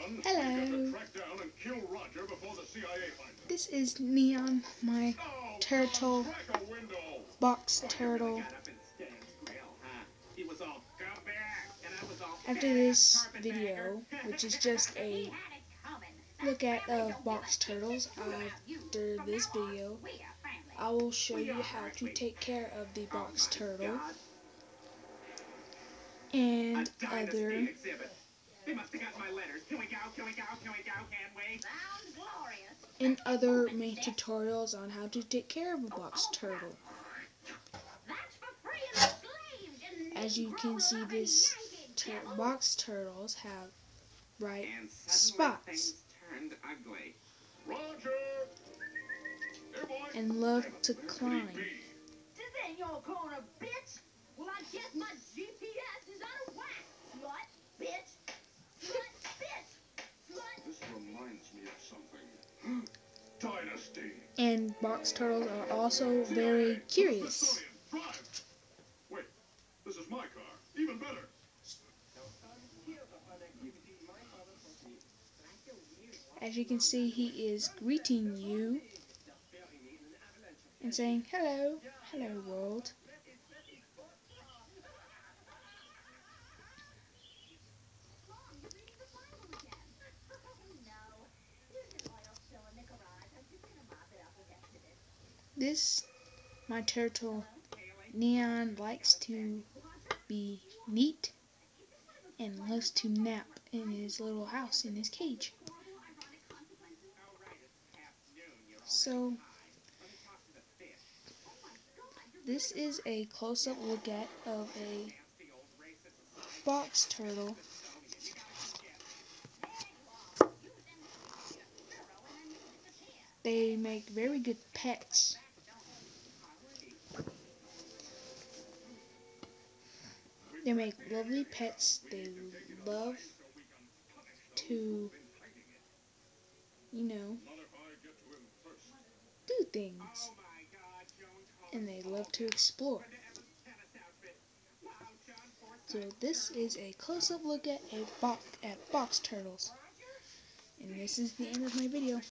Hello. This is Neon, my turtle, box turtle. After this video, which is just a look at of box turtles, after this video, I will show you how to take care of the box turtle. And other and other main tutorials on how to take care of a box turtle. As you can see, this tur box turtles have bright spots. and love to climb. Well, I guess my GPS is out of whack, slut, bitch, slut, bitch, slut. This reminds me of something. Dynasty. And box turtles are also very curious. Wait, this is my car. Even better. As you can see, he is greeting you and saying, hello, hello world. This, my turtle, Neon, likes to be neat and loves to nap in his little house in his cage. So, this is a close-up look at of a box turtle they make very good pets. They make lovely pets. They love to, you know, do things. And they love to explore. So this is a close-up look at a box at box turtles. And this is the end of my video.